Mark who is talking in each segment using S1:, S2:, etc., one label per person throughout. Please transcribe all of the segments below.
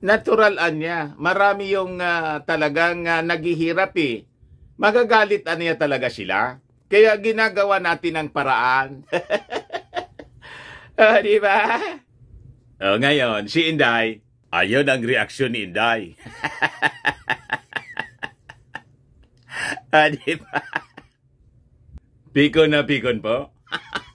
S1: Natural niya. Marami yung uh, talagang uh, naghihirap eh. Magagalit niya talaga sila. Kaya ginagawa natin ang paraan. oh, di ba? Oh, ngayon, si Inday, ayun ang reaksyon ni Inday. ah, di? Pikon na pikon po.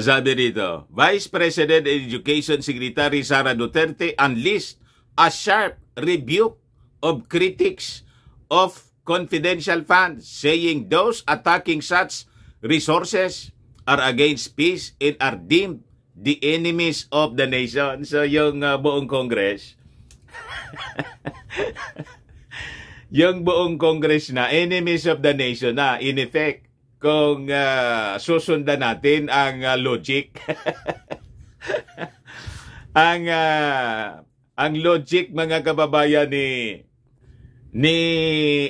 S1: Sabi dito, Vice President Education Secretary Sara Duterte unleashed a sharp rebuke of critics of confidential funds, saying those attacking such resources are against peace and are deemed the enemies of the nation. So yung uh, buong Congress, yung buong Congress na enemies of the nation na in effect kung uh, susundan natin ang uh, logic. ang uh, ang logic mga kababayan ni ni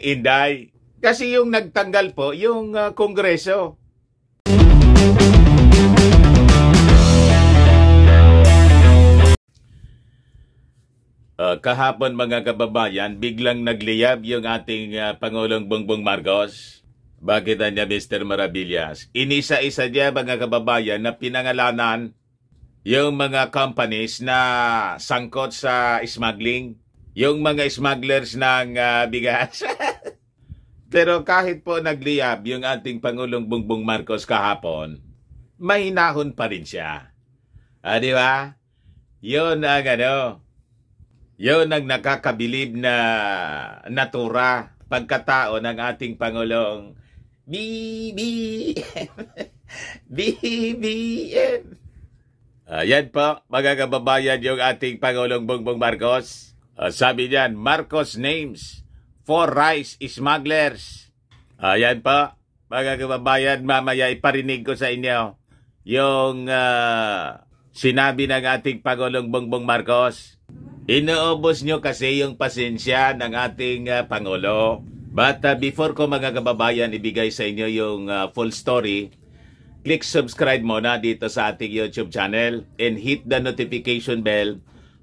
S1: Inday. Kasi yung nagtanggal po, yung uh, kongreso. Uh, kahapon mga kababayan, biglang nagliyab yung ating uh, Pangulong Bongbong Marcos. Bakit niya Mr. Maravillas? Inisa-isa niya mga kababayan na pinangalanan yung mga companies na sangkot sa smuggling, yung mga smugglers ng uh, bigas. Pero kahit po nagliyab yung ating Pangulong Bongbong Marcos kahapon, mahinahon pa rin siya. Ah, di ba? Yun ang ano, yun ang nakakabilib na natura pagkatao ng ating Pangulong BBM. BBM. Ayan po, mga kababayan, yung ating Pangulong Bongbong Marcos. Uh, sabi niyan, Marcos names for rice smugglers. Ayan po, mga kababayan, mamaya iparinig ko sa inyo yung uh, sinabi ng ating Pangulong Bongbong Marcos. Inuubos nyo kasi yung pasensya ng ating uh, Pangulo. But uh, before ko mga kababayan ibigay sa inyo yung uh, full story, click subscribe muna dito sa ating YouTube channel and hit the notification bell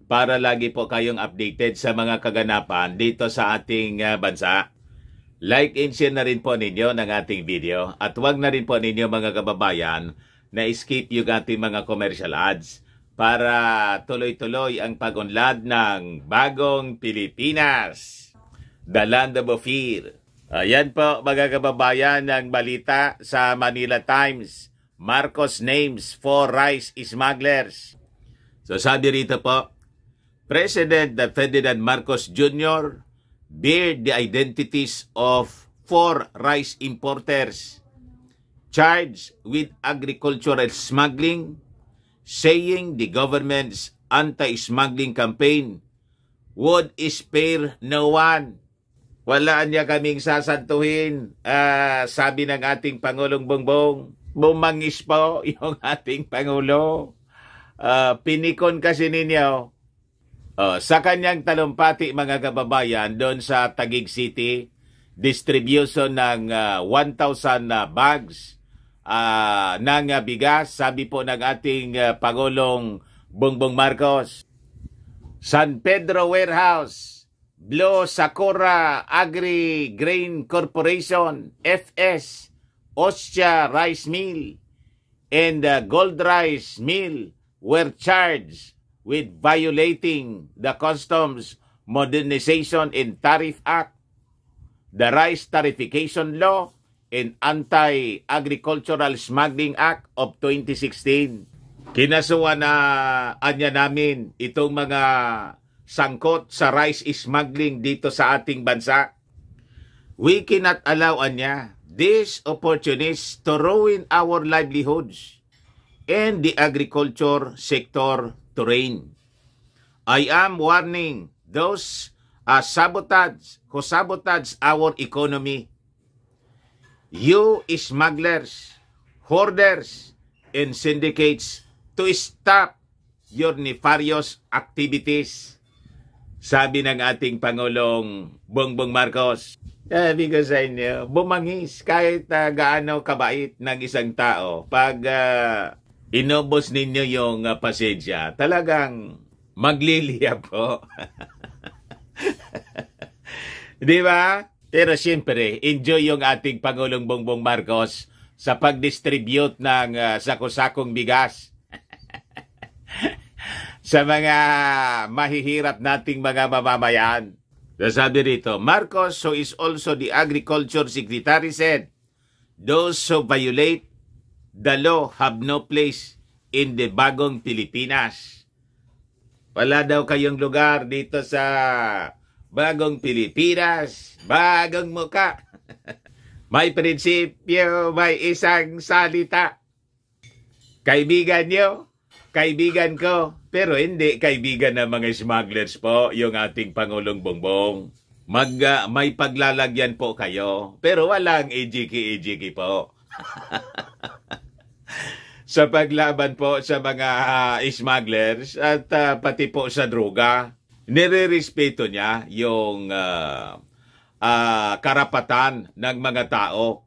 S1: para lagi po kayong updated sa mga kaganapan dito sa ating uh, bansa. Like and share na rin po ninyo ng ating video at huwag na rin po ninyo mga kababayan na skip yung ating mga commercial ads para tuloy-tuloy ang pagunlad ng bagong Pilipinas the land of Ophir. Ayan po mga kababayan ng balita sa Manila Times. Marcos names four rice smugglers. So sabi rito po, President Ferdinand Marcos Jr. bear the identities of four rice importers charged with agricultural smuggling, saying the government's anti-smuggling campaign would spare no one wala niya kaming sasantuhin. Uh, sabi ng ating Pangulong Bongbong, bumangis po yung ating Pangulo. Uh, pinikon kasi ninyo. Uh, sa kanyang talumpati mga kababayan doon sa Taguig City, distribution ng uh, 1,000 uh, bags uh, ng uh, bigas, sabi po ng ating uh, Pangulong Bongbong Marcos. San Pedro Warehouse, Blue Sakura Agri Grain Corporation, FS, Ostia Rice Mill, and the Gold Rice Mill were charged with violating the Customs Modernization and Tariff Act, the Rice Tarification Law, and Anti-Agricultural Smuggling Act of 2016. Kinasuwa na anya namin itong mga sangkot sa rice smuggling dito sa ating bansa. We cannot allow anya these opportunists to ruin our livelihoods and the agriculture sector to reign. I am warning those uh, sabotage who sabotage our economy. You smugglers, hoarders, and syndicates to stop your nefarious activities sabi ng ating Pangulong Bongbong Marcos, sabi ko sa inyo, bumangis kahit uh, gaano kabait ng isang tao. Pag uh, inubos ninyo yung uh, pasensya, talagang magliliyab po. Di ba? Pero siyempre, enjoy yung ating Pangulong Bongbong Marcos sa pag-distribute ng uh, sako-sakong bigas sa mga mahihirap nating mga mamamayan. Sabi rito, Marcos, who is also the Agriculture Secretary, said, Those who violate the law have no place in the bagong Pilipinas. Wala daw kayong lugar dito sa bagong Pilipinas, bagong muka. may prinsipyo, may isang salita. Kaibigan nyo, kaibigan ko, pero hindi kaibigan ng mga smugglers po, yung ating Pangulong Bongbong. Mag, uh, may paglalagyan po kayo, pero walang ejiki-ejiki po. sa paglaban po sa mga uh, smugglers at uh, pati po sa droga nire-respeto niya yung uh, uh, karapatan ng mga tao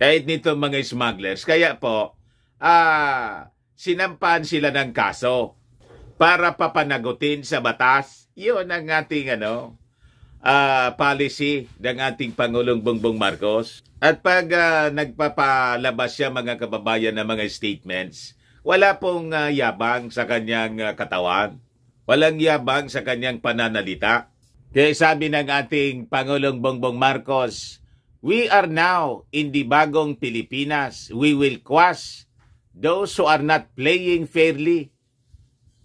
S1: kahit nito mga smugglers. Kaya po, uh, sinampan sila ng kaso para papanagutin sa batas. Yun ang ating ano, uh, policy ng ating Pangulong Bongbong Marcos. At pag uh, nagpapalabas siya mga kababayan ng mga statements, wala pong uh, yabang sa kanyang uh, katawan Walang yabang sa kanyang pananalita. Kaya sabi ng ating Pangulong Bongbong Marcos, We are now in the bagong Pilipinas. We will quash those who are not playing fairly.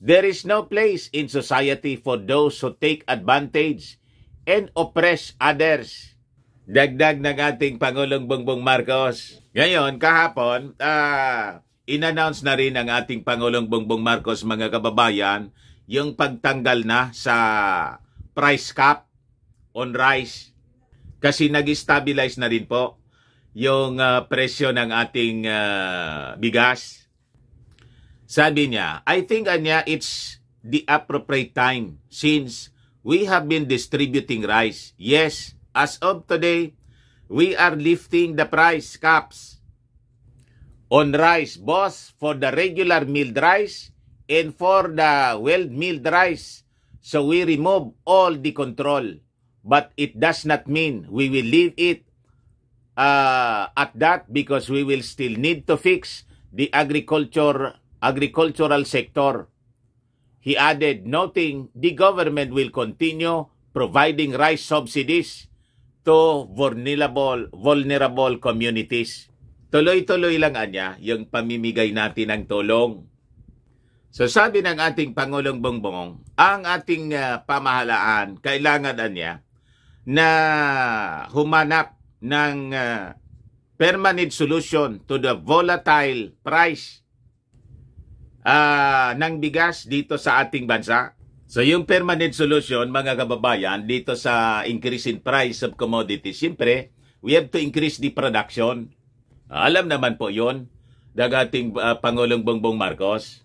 S1: There is no place in society for those who take advantage and oppress others. Dagdag ng ating Pangulong Bongbong Marcos. Ngayon, kahapon, uh, in-announce na rin ng ating Pangulong Bongbong Marcos, mga kababayan, yung pagtanggal na sa price cap on rice kasi nag-stabilize na rin po yung uh, presyo ng ating uh, bigas. Sabi niya, I think anya it's the appropriate time since we have been distributing rice. Yes, as of today, we are lifting the price caps on rice, boss, for the regular milled rice and for the well-milled rice. So we remove all the control. But it does not mean we will leave it uh, at that because we will still need to fix the agriculture agricultural sector. He added, noting the government will continue providing rice subsidies to vulnerable, vulnerable communities. Tuloy-tuloy lang anya yung pamimigay natin ng tulong So sabi ng ating Pangulong Bongbong, ang ating uh, pamahalaan kailangan niya na humanap ng uh, permanent solution to the volatile price uh, ng bigas dito sa ating bansa. So yung permanent solution, mga kababayan, dito sa increase in price of commodities, siyempre, we have to increase the production. Alam naman po yon ng ating uh, Pangulong Bongbong Marcos.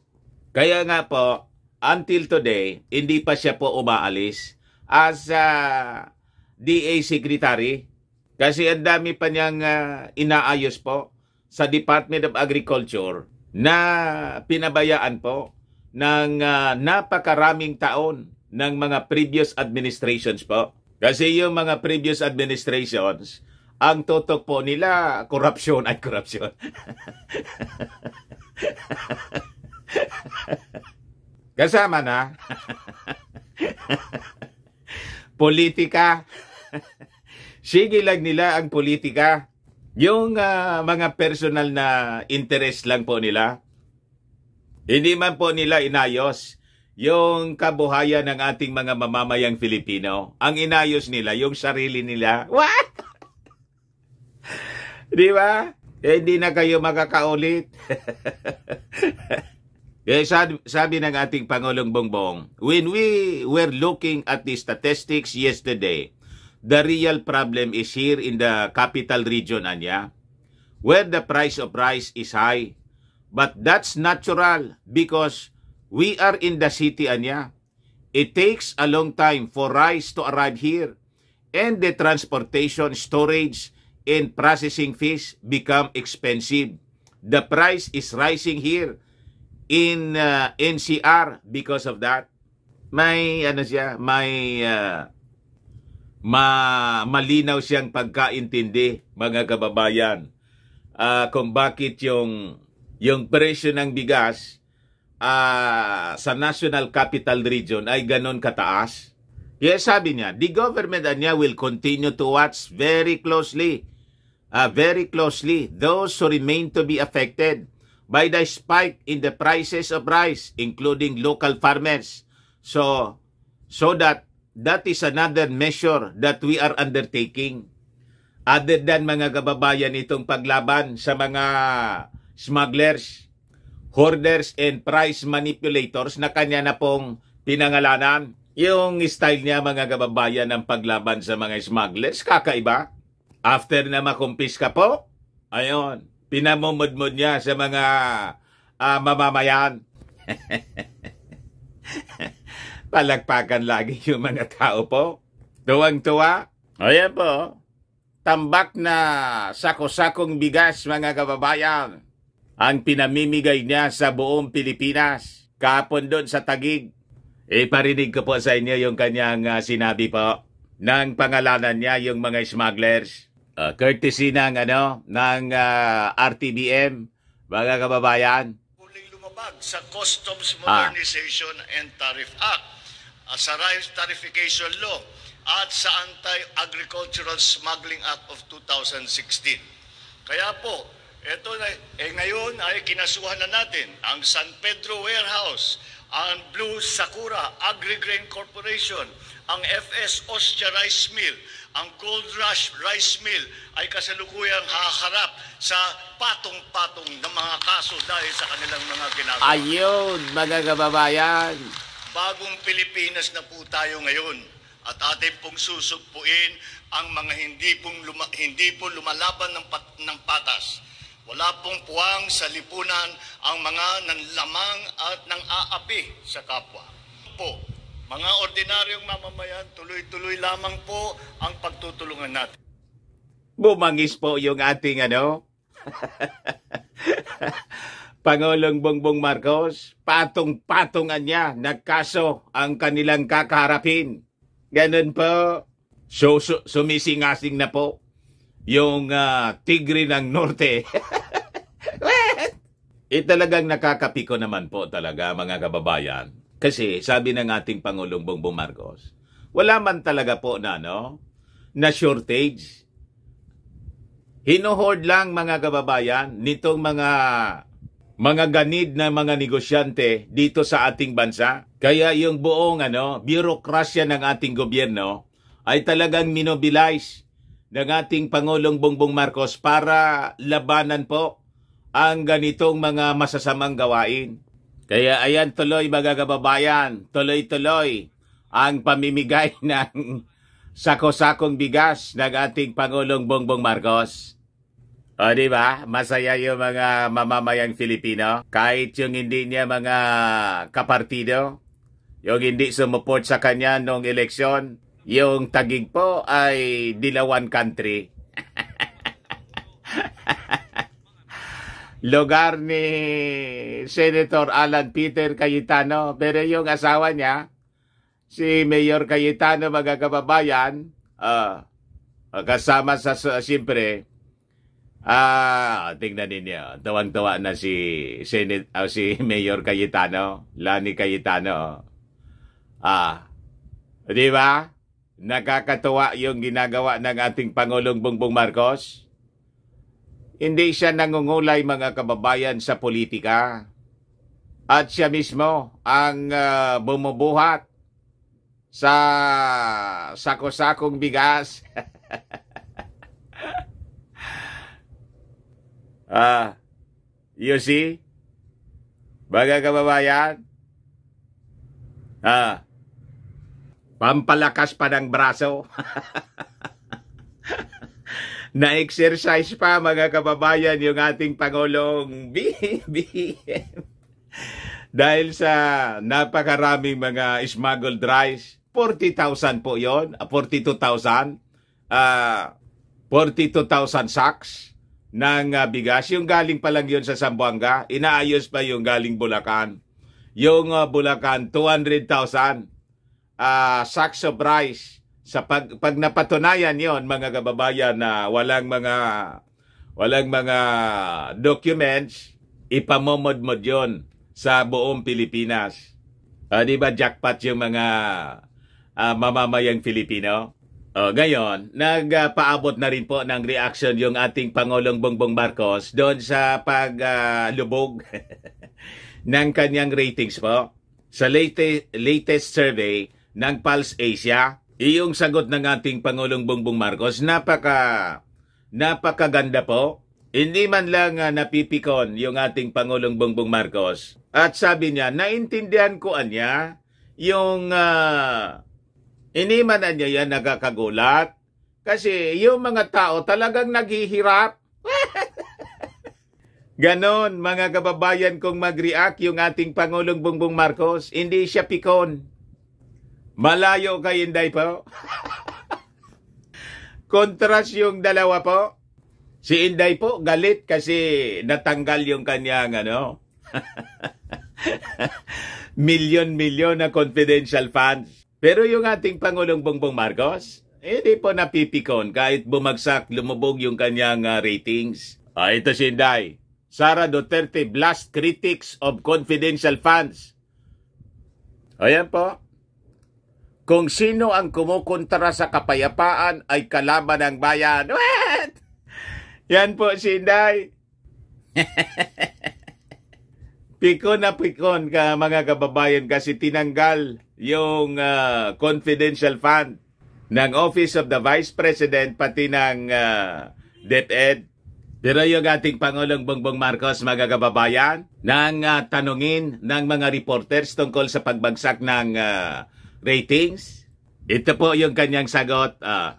S1: Kaya nga po, until today, hindi pa siya po umaalis as uh, DA Secretary kasi ang dami pa niyang uh, inaayos po sa Department of Agriculture na pinabayaan po ng uh, napakaraming taon ng mga previous administrations po. Kasi yung mga previous administrations, ang tutok po nila, korupsyon at korupsyon. Kasama na. politika. Sige lang nila ang politika. Yung uh, mga personal na interest lang po nila. Hindi man po nila inayos yung kabuhayan ng ating mga mamamayang Filipino. Ang inayos nila, yung sarili nila. What? Di ba? Eh, hindi na kayo makakaulit. Eh, sabi ng ating Pangulong Bongbong, when we were looking at the statistics yesterday, the real problem is here in the capital region, Anya, where the price of rice is high. But that's natural because we are in the city, Anya. It takes a long time for rice to arrive here and the transportation, storage, and processing fees become expensive. The price is rising here in uh, NCR because of that. may ano siya, may uh, ma malinaw siyang pagkaintindi mga kababayan uh, kung bakit yung yung presyo ng bigas uh, sa National Capital Region ay ganon kataas. Kaya sabi niya, the government niya will continue to watch very closely, uh, very closely those who remain to be affected by the spike in the prices of rice, including local farmers. So, so that that is another measure that we are undertaking. Other than mga kababayan itong paglaban sa mga smugglers, hoarders, and price manipulators na kanya na pong pinangalanan. Yung style niya mga kababayan ng paglaban sa mga smugglers, kakaiba. After na makumpis ka po, ayon, pinamumudmud niya sa mga uh, mamamayan. Palagpakan lagi yung mga tao po. Tuwang-tuwa. Ayan po. Tambak na sako-sakong bigas mga kababayan. Ang pinamimigay niya sa buong Pilipinas. Kapon doon sa Tagig. Iparinig ko po sa inyo yung kanyang uh, sinabi po. Nang pangalanan niya yung mga smugglers. Uh, courtesy ng, ano, ng uh, ah, RTBM, mga kababayan.
S2: Muling lumabag sa Customs Modernization ah. and Tariff Act sa Rice Tarification Law at sa Anti-Agricultural Smuggling Act of 2016. Kaya po, ito na, eh ngayon ay kinasuhan na natin ang San Pedro Warehouse, ang Blue Sakura Agri-Grain Corporation, ang FS Ostia Rice Mill, ang Gold Rush Rice Mill ay kasalukuyang haharap sa patong-patong ng mga kaso dahil sa kanilang mga ginagawa.
S1: Ayun, mga kababayan
S2: bagong Pilipinas na po tayo ngayon at atin pong susugpuin ang mga hindi pong luma, hindi po lumalaban ng, pat, ng patas. Wala pong puwang sa lipunan ang mga nanlamang at nang aapi sa kapwa. Po, mga ordinaryong mamamayan, tuloy-tuloy lamang po ang pagtutulungan natin.
S1: Bumangis po yung ating ano? Pangulong Bongbong Marcos, patong-patungan niya, nagkaso ang kanilang kakaharapin. Ganun po. So, so sumisingasing na po yung uh, tigre ng norte. eh talagang nakakapiko naman po talaga mga kababayan. Kasi sabi ng ating Pangulong Bongbong Marcos, wala man talaga po na no, na shortage. Hinuhord lang mga kababayan nitong mga mga ganid na mga negosyante dito sa ating bansa. Kaya yung buong ano, birokrasya ng ating gobyerno ay talagang minobilize ng ating Pangulong Bongbong Marcos para labanan po ang ganitong mga masasamang gawain. Kaya ayan tuloy mga kababayan, tuloy-tuloy ang pamimigay ng sako-sakong bigas ng ating Pangulong Bongbong Marcos. O, di ba? Masaya yung mga mamamayang Filipino. Kahit yung hindi niya mga kapartido, yung hindi sumuport sa kanya nung eleksyon, yung tagig po ay dilawan country. Lugar ni Senator Alan Peter Cayetano, pero yung asawa niya, si Mayor Cayetano, mga kababayan, uh, kasama sa, siyempre, Ah, tingnan ninyo. Tawang-tawa na si Senate uh, si Mayor Cayetano, Lani Cayetano. Ah. 'Di ba? Nakakatuwa yung ginagawa ng ating Pangulong Bongbong Marcos. Hindi siya nangungulay mga kababayan sa politika. At siya mismo ang uh, bumubuhat sa sako-sakong bigas. Ah, you see? Baga kababayan? Ah, pampalakas pa ng braso. Na-exercise pa mga kababayan yung ating Pangulong BBM. Dahil sa napakaraming mga smuggled rice, 40,000 po yon, 42,000, uh, 42,000 sacks ng uh, bigas. Yung galing pa lang yun sa Zamboanga, inaayos pa yung galing Bulacan. Yung uh, Bulacan, 200,000. uh, sacks of rice. Sa pag, pag napatunayan yon mga kababayan na walang mga walang mga documents, ipamomod-mod yon sa buong Pilipinas. Uh, di ba jackpot yung mga uh, mamamayang Filipino? Uh, ngayon, nagpaabot na rin po ng reaction yung ating Pangulong Bongbong Marcos doon sa paglubog uh, ng kanyang ratings po. Sa latest, latest survey ng Pulse Asia, iyong sagot ng ating Pangulong Bongbong Marcos, napaka, napakaganda po. Hindi man lang uh, napipikon yung ating Pangulong Bongbong Marcos. At sabi niya, naintindihan ko anya yung uh, hindi man niya yan nagkakagulat. Kasi yung mga tao talagang naghihirap. Ganon, mga kababayan kong mag-react yung ating Pangulong Bongbong Marcos. Hindi siya pikon. Malayo kay Inday po. Kontras yung dalawa po. Si Inday po galit kasi natanggal yung kanyang ano. Milyon-milyon na confidential funds. Pero yung ating Pangulong Bongbong Marcos, hindi po napipikon kahit bumagsak, lumubog yung kanyang uh, ratings. Ah, ito si Inday. Sara Duterte blast critics of confidential funds. Ayan po. Kung sino ang kumukontra sa kapayapaan ay kalaban ng bayan. What? Yan po si Inday. pikon na pikon ka mga kababayan kasi tinanggal yung uh, confidential fund ng Office of the Vice President pati ng uh, DepEd pero yung ating Pangulong Bongbong Marcos, mga kababayan, nang uh, tanungin ng mga reporters tungkol sa pagbagsak ng uh, ratings, ito po yung kanyang sagot. Uh,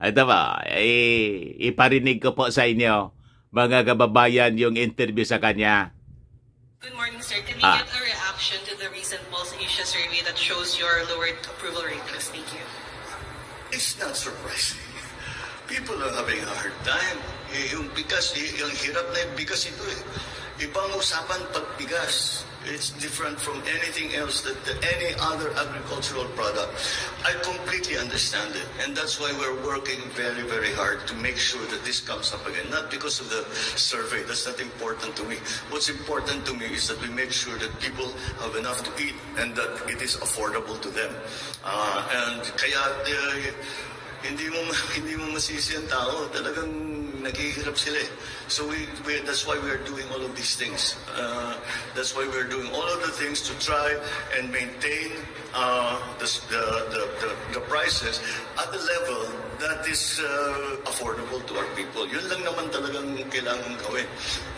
S1: ito ba, eh, iparinig ko po sa inyo, mga kababayan, yung interview sa kanya.
S3: Good morning, sir. Can we ah. get a reaction to the recent Pulse Asia survey that shows your lowered approval rate? ratings? Thank you.
S2: It's not surprising. People are having a hard time. Eh, yung bigas, eh, yung hirap na yung bigas ito eh. Ibang usapan pag bigas. It's different from anything else that, that any other agricultural product. I completely understand it. And that's why we're working very, very hard to make sure that this comes up again. Not because of the survey. That's not important to me. What's important to me is that we make sure that people have enough to eat and that it is affordable to them. Uh, and kaya uh, hindi mo hindi mo masisi ang tao. Talagang naghihirap sila eh. So we, we that's why we are doing all of these things. Uh, that's why we're doing all of the things to try and maintain uh, the, the, the, the, prices at the level that is uh, affordable to our people. Yun lang naman talagang kailangan gawin.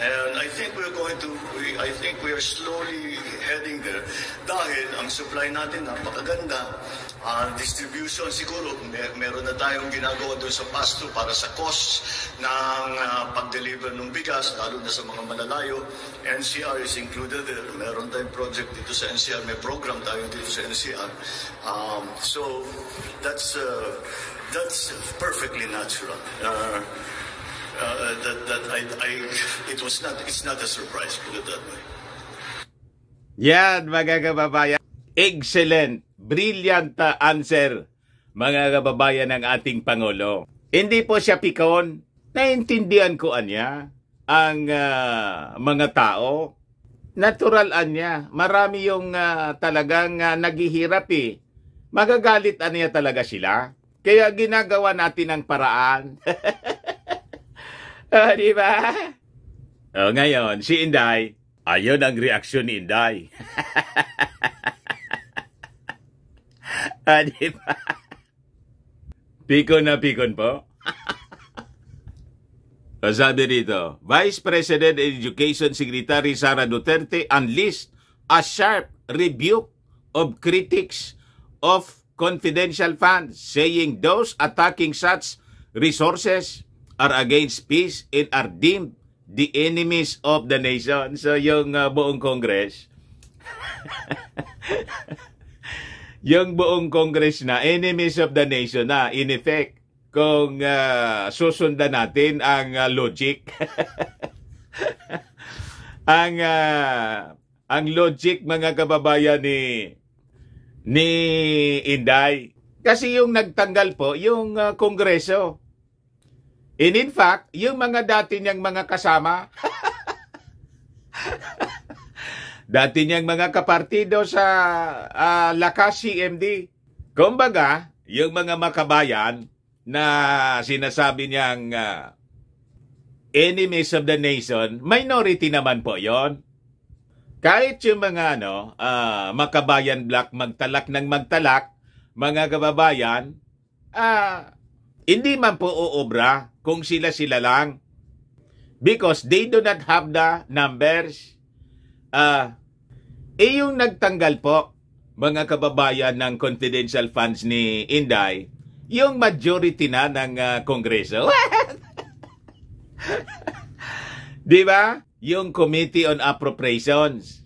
S2: And I think we're going to, we, I think we are slowly heading there dahil ang supply natin napakaganda uh, distribution siguro, mer meron na tayong ginagawa doon sa pasto para sa cost ng uh, pag-deliver ng bigas, lalo na sa mga malalayo. NCR is included there. Meron tayong project dito sa NCR. May program tayo dito sa NCR. Um, so, that's, uh, that's perfectly natural. Uh, uh, that, that I, I, it was not, it's not a surprise, put it that way.
S1: Yan, mga kababayan. Excellent, brilliant answer, mga kababayan ng ating Pangulo. Hindi po siya pikon. Naintindihan ko anya ang uh, mga tao. Natural anya. Marami yung uh, talagang uh, naghihirap eh. Magagalit anya talaga sila. Kaya ginagawa natin ang paraan. oh, di ba? Oh, ngayon, si Inday, ayun ang reaksyon ni Inday. Ah, di? Pikon na pikon po. Sabi rito, Vice President Education Secretary Sara Duterte unleashed a sharp rebuke of critics of confidential funds, saying those attacking such resources are against peace and are deemed the enemies of the nation. So yung uh, buong Congress yung buong Congress na enemies of the nation na in effect kung uh, susundan natin ang uh, logic ang uh, ang logic mga kababayan ni ni Inday. Kasi yung nagtanggal po, yung uh, kongreso. And in fact, yung mga dati niyang mga kasama, dati niyang mga kapartido sa uh, Lakas CMD. Kumbaga, yung mga makabayan na sinasabi niyang uh, enemies of the nation, minority naman po yon. Kahit yung mga ano, uh, makabayan black magtalak ng magtalak, mga kababayan, uh, hindi man po uobra kung sila-sila lang. Because they do not have the numbers. Uh, eh yung nagtanggal po, mga kababayan ng confidential funds ni Inday, yung majority na ng uh, Kongreso. Di ba? Yung Committee on Appropriations.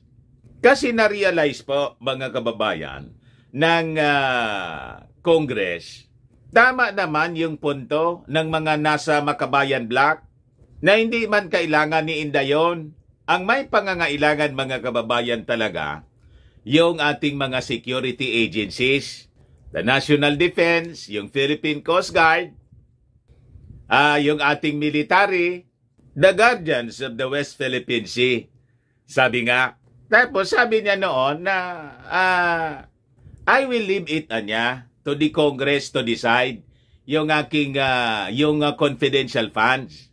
S1: Kasi na-realize po, mga kababayan, ng uh, tama naman yung punto ng mga nasa Makabayan Block na hindi man kailangan ni Inda yon. Ang may pangangailangan mga kababayan talaga, yung ating mga security agencies, the National Defense, yung Philippine Coast Guard, uh, yung ating military, the guardians of the West Philippine Sea. Sabi nga, tapos sabi niya noon na uh, I will leave it anya to the Congress to decide yung aking uh, yung uh, confidential funds.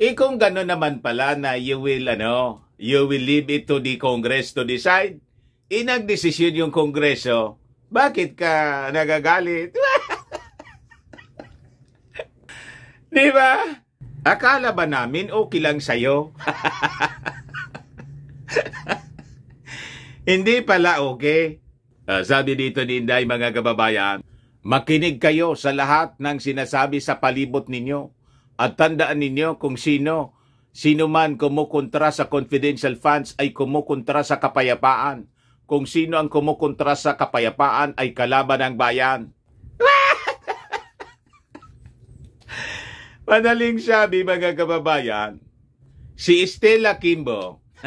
S1: Eh kung gano'n naman pala na you will ano, you will leave it to the Congress to decide, inagdesisyon yung Kongreso, bakit ka nagagalit? Di ba? Akala ba namin okay lang sa'yo? Hindi pala okay. Uh, sabi dito ni Inday mga kababayan, makinig kayo sa lahat ng sinasabi sa palibot ninyo at tandaan ninyo kung sino, sino man kumukontra sa confidential funds ay kumukontra sa kapayapaan. Kung sino ang kumukontra sa kapayapaan ay kalaban ng bayan. Madaling sabi mga kababayan, si Estela Kimbo,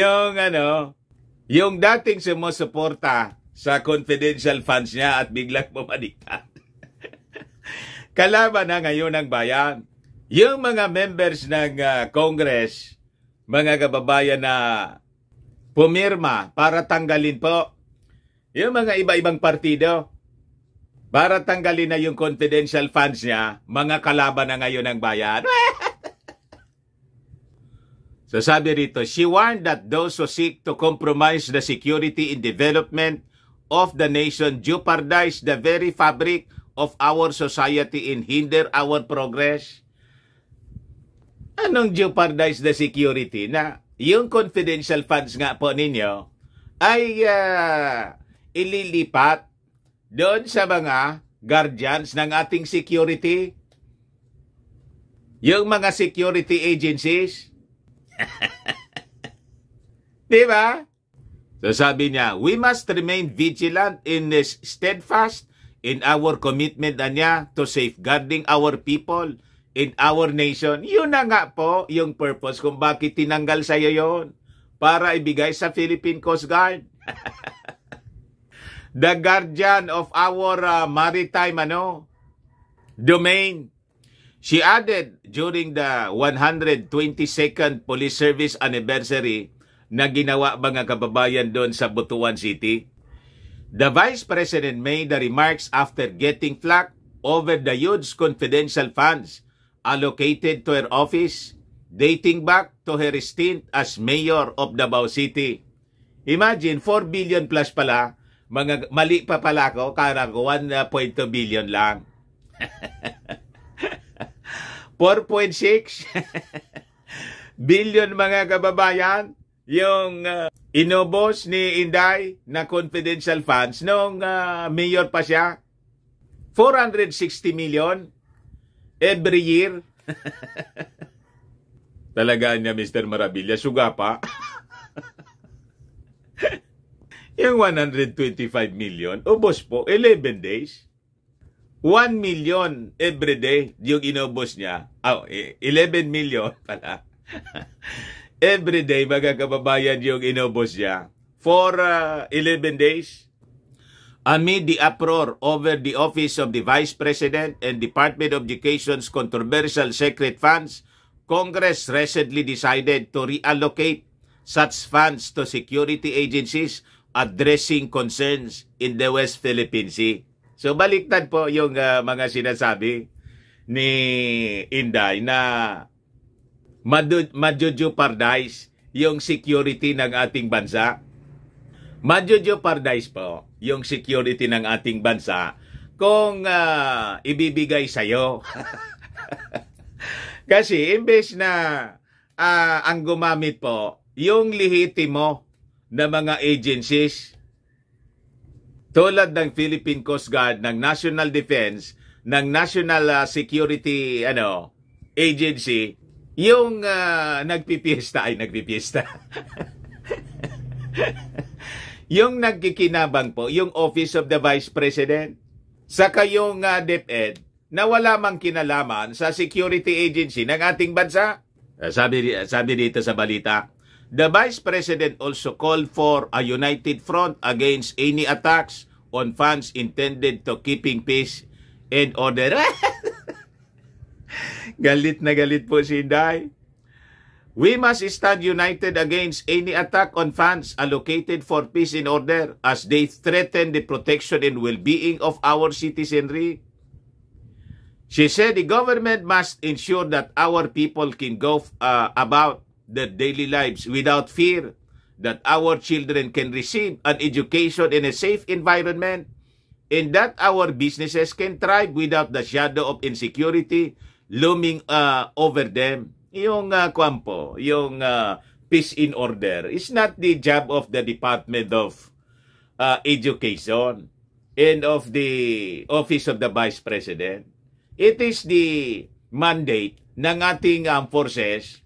S1: yung ano, yung dating sumusuporta sa confidential funds niya at biglang bumaliktad. Kalaban na ngayon ng bayan. Yung mga members ng uh, Congress, mga kababayan na pumirma para tanggalin po yung mga iba-ibang partido, para tanggalin na yung confidential funds niya, mga kalaban na ngayon ng bayan. so sabi rito, she warned that those who seek to compromise the security and development of the nation jeopardize the very fabric of our society and hinder our progress. Anong jeopardize the security? Na yung confidential funds nga po ninyo ay uh, ililipat doon sa mga guardians ng ating security, yung mga security agencies. Di ba? So sabi niya, we must remain vigilant in this steadfast in our commitment na niya to safeguarding our people in our nation. Yun na nga po yung purpose kung bakit tinanggal sa iyo yon para ibigay sa Philippine Coast Guard. the guardian of our uh, maritime ano domain. She added during the 122nd Police Service anniversary na ginawa mga kababayan doon sa Butuan City. The Vice President made the remarks after getting flack over the huge confidential funds allocated to her office dating back to her stint as mayor of Davao City. Imagine, 4 billion plus pala mga, mali pa pala ako, kala ko 1.2 billion lang. 4.6 billion mga kababayan yung uh, inubos ni Inday na confidential funds nung uh, mayor pa siya. 460 million every year. Talaga niya Mr. Marabilla, suga pa. Yung 125 million, ubos po, 11 days. 1 million every day yung inubos niya. Oh, 11 million pala. Every day, mga kababayan, yung inubos niya. For uh, 11 days. Amid the uproar over the office of the Vice President and Department of Education's controversial secret funds, Congress recently decided to reallocate such funds to security agencies addressing concerns in the West Philippine Sea. So baliktad po yung uh, mga sinasabi ni Inday na majujupardize yung security ng ating bansa. Majujupardize po yung security ng ating bansa kung uh, ibibigay sa'yo. Kasi imbes na uh, ang gumamit po yung lihitimo na mga agencies tulad ng Philippine Coast Guard, ng National Defense, ng National uh, Security ano Agency, yung uh, nagpipiesta ay nagpipiesta. yung nagkikinabang po, yung Office of the Vice President, saka yung uh, DepEd, na wala mang kinalaman sa security agency ng ating bansa. Uh, sabi, sabi dito sa balita, The Vice President also called for a united front against any attacks on funds intended to keeping peace and order. galit na galit po si Inday. We must stand united against any attack on funds allocated for peace and order as they threaten the protection and well-being of our citizenry. She said the government must ensure that our people can go uh, about their daily lives without fear, that our children can receive an education in a safe environment, and that our businesses can thrive without the shadow of insecurity looming uh, over them yung uh, kwampo, yung uh, peace in order is not the job of the Department of uh, Education and of the Office of the Vice President. It is the mandate ng ating armed forces,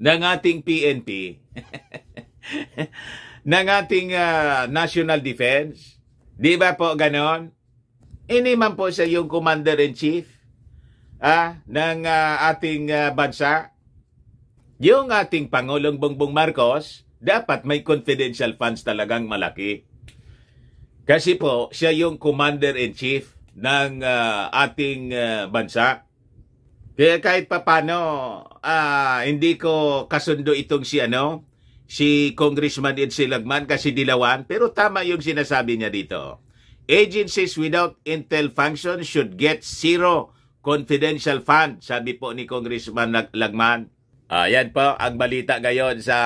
S1: ng ating PNP, ng ating uh, National Defense. Di ba po ganon? Ini man po sa yung Commander-in-Chief ah, ng uh, ating uh, bansa, yung ating Pangulong Bongbong Marcos, dapat may confidential funds talagang malaki. Kasi po, siya yung commander-in-chief ng uh, ating uh, bansa. Kaya kahit papano, uh, hindi ko kasundo itong si ano, si Congressman Ed Silagman kasi dilawan, pero tama yung sinasabi niya dito. Agencies without intel function should get zero confidential fund, sabi po ni Congressman Lagman. Ayan po ang balita ngayon sa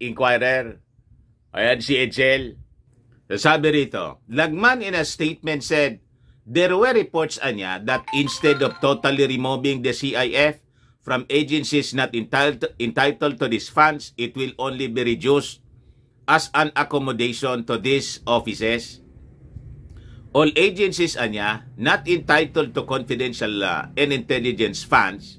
S1: Inquirer. Ayan si Edsel. Sabi rito, Lagman in a statement said, there were reports anya that instead of totally removing the CIF from agencies not entitled, entitled to these funds, it will only be reduced as an accommodation to these offices all agencies anya not entitled to confidential uh, and intelligence funds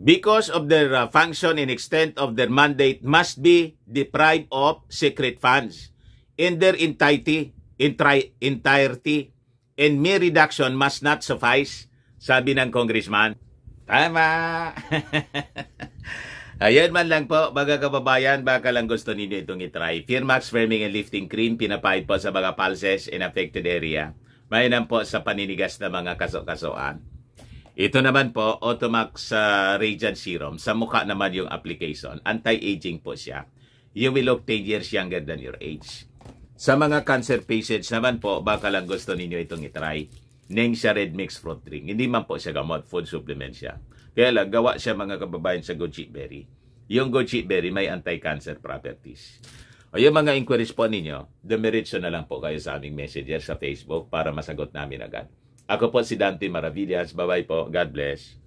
S1: because of their uh, function and extent of their mandate must be deprived of secret funds in their entirety, entri- entirety and mere reduction must not suffice, sabi ng congressman. Tama! Ayan man lang po, mga kababayan, baka lang gusto ninyo itong itry. Firmax Firming and Lifting Cream, pinapahid po sa mga pulses in affected area. Mainam po sa paninigas na mga kaso-kasoan. Ito naman po, Automax uh, Radiant Serum. Sa mukha naman yung application. Anti-aging po siya. You will look 10 years younger than your age. Sa mga cancer patients naman po, baka lang gusto ninyo itong itry. Neng siya Red Mix Fruit Drink. Hindi man po siya gamot, food supplement siya. Kaya lang, gawa siya mga kababayan sa goji berry. Yung goji berry may anti-cancer properties. O yung mga inquiries po ninyo, dumiretso na lang po kayo sa aming messenger sa Facebook para masagot namin agad. Ako po si Dante Maravillas. Bye-bye po. God bless.